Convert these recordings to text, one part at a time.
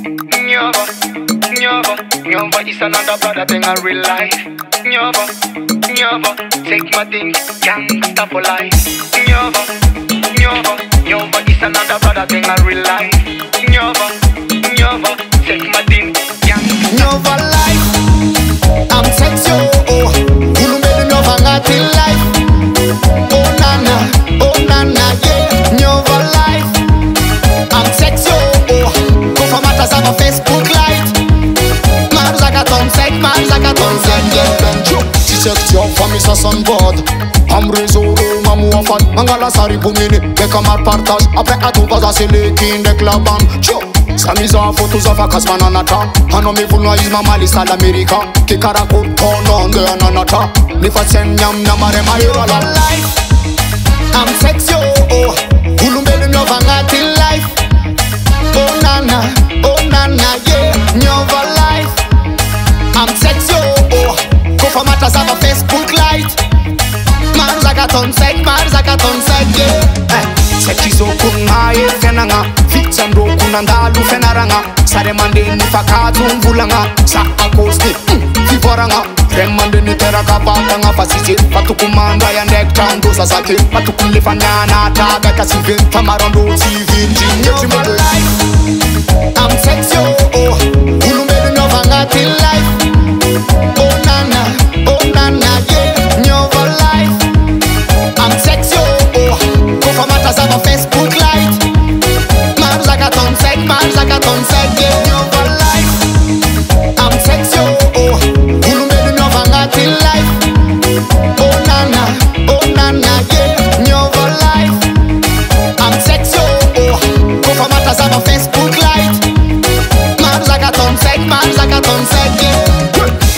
Niova, Niova, Niova is another brother thing I real life. Niova, take my thing, gangsta for life. Niova, Niova, Niova is another brother thing I real life. Katon sek, yeah. T-shirt your famille ça sonne bord Am réseau mamu afat Mangala sari bumini. Beka mar partage. Après à tout vas c'est les king de la bande Tcho Samiza photos of a kasmananata Hano mi vulna is mama lista l'America Kikara kutono nge ananata Nifatsen nyam nyamare mayura la life. I'm sexy, zakatonsaik maro zakatonsaike eh, satria zao konona e fianagna fitsandrokonandalo fianaragna sary mandeha nifakato sa akôsty eh, hmm, fivoragna regny mandeha niteraka vatagna fa sisy fa tokony mandray andraikitra andrô zazake fa tokony lefa nianatragaka sy veny fa maro andrô tsy vindrigny etry Mata zaba Facebook light. Marza katon sek, marza katon sek, yeah.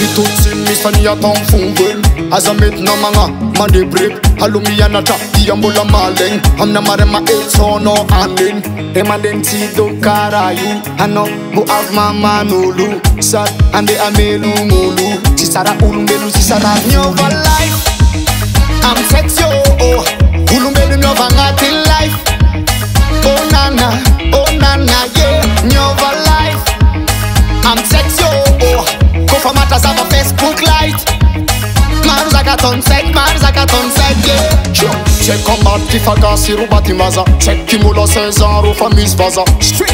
Itutsi misani ya tong fungwen Azamit na mga mandibrip Halumiyanata iyambola maleng Amna marema etsono anin Emanden tido karayu Ano bu av mama nulu Sat ande amelu ngulu Sisara ulumbelu sisara Niova life. I'm sexy, oh. for matters of a Facebook light Man zaka ton sek, man zaka ton sek, yeah Sekambaty ty fakasy ro baty maza. Seky mola cinzan ro fa misy vaza.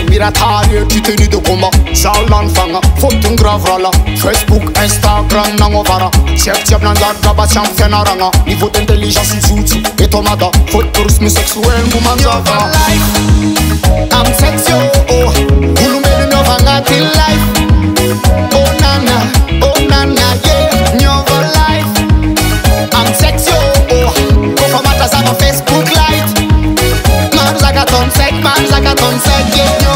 Miratary e ty teny de koma zaho lany fagna fotongravrahala facebook instagram nagnôvara tsiabitsiaby nanjarigaba tsy amy fianaragna. Nivoty intelligence jotsy etomada fôty tourisme sexuel mbo manjava. Amy sexe oh, oh. Marza katon